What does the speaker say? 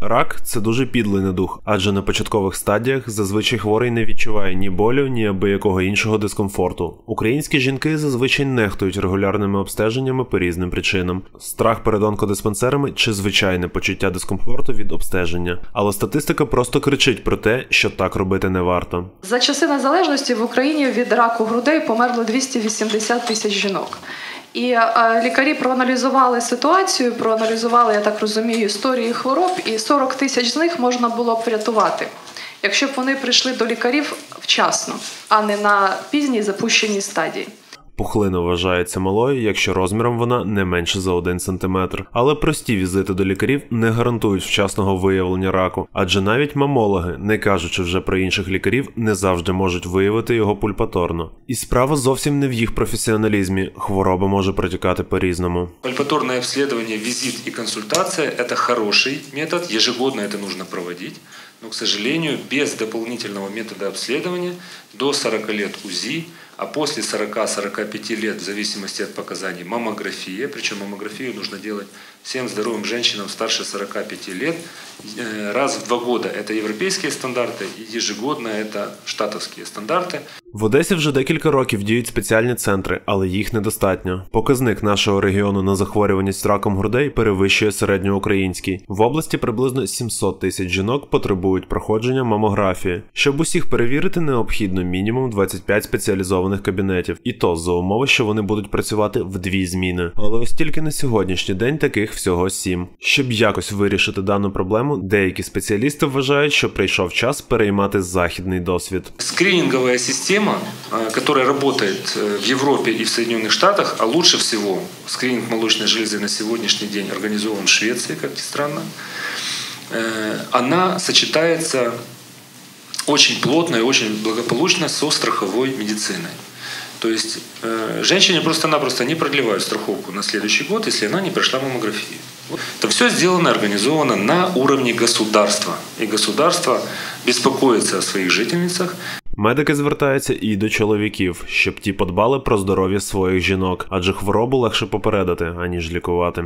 Рак це дуже підлий недух, адже на початкових стадіях зазвичай хворий не відчуває ні болю, ні аби якого іншого дискомфорту. Українські жінки зазвичай нехтують регулярними обстеженнями по різним причинам: страх перед онкодиспансерами чи звичайне почуття дискомфорту від обстеження. Але статистика просто кричить про те, що так робити не варто. За часи незалежності в Україні від раку грудей померло 280 тисяч жінок. І е, лікарі проаналізували ситуацію, проаналізували, я так розумію, історії хвороб, і 40 тисяч з них можна було б врятувати, якщо б вони прийшли до лікарів вчасно, а не на пізній запущеній стадії. Пухлина вважається малою, якщо розміром вона не менше за 1 см. Але прості візити до лікарів не гарантують вчасного виявлення раку, адже навіть мамологи, не кажучи вже про інших лікарів, не завжди можуть виявити його пульпаторно. І справа зовсім не в їх професіоналізмі. Хвороба може протікати по-різному. Пальпаторное обследование, визит и консультация – это хороший метод, ежегодно это нужно проводить. Но, к сожалению, без дополнительного метода обследования до 40 лет УЗИ, а после 40-45 лет, в зависимости от показаний, маммография. Причем маммографию нужно делать всем здоровым женщинам старше 45 лет э, раз в два года. Это европейские стандарты, и ежегодно это штатовские стандарты. В Одесі вже декілька років діють спеціальні центри, але їх недостатньо. Показник нашого регіону на захворюваність раком грудей перевищує середньоукраїнський. В області приблизно 700 тисяч жінок потребують проходження мамографії. Щоб усіх перевірити, необхідно мінімум 25 спеціалізованих кабінетів, і то за умови, що вони будуть працювати в дві зміни. Але ось тільки на сьогоднішній день таких всього сім. Щоб якось вирішити дану проблему, деякі спеціалісти вважають, що прийшов час переймати західний досвід. Скрининговая система, э, которая работает э, в Европе и в Соединенных Штатах, а лучше всего скрининг молочной железы на сегодняшний день организован в Швеции, как ни странно, э, она сочетается очень плотно и очень благополучно со страховой медициной. То есть э, женщине просто-напросто не продлевают страховку на следующий год, если она не прошла маммографию. Вот. Это все сделано, организовано на уровне государства. И государство беспокоится о своих жительницах. Медики звертаються і до чоловіків, щоб ті подбали про здоров'я своїх жінок, адже хворобу легше попередити, аніж лікувати.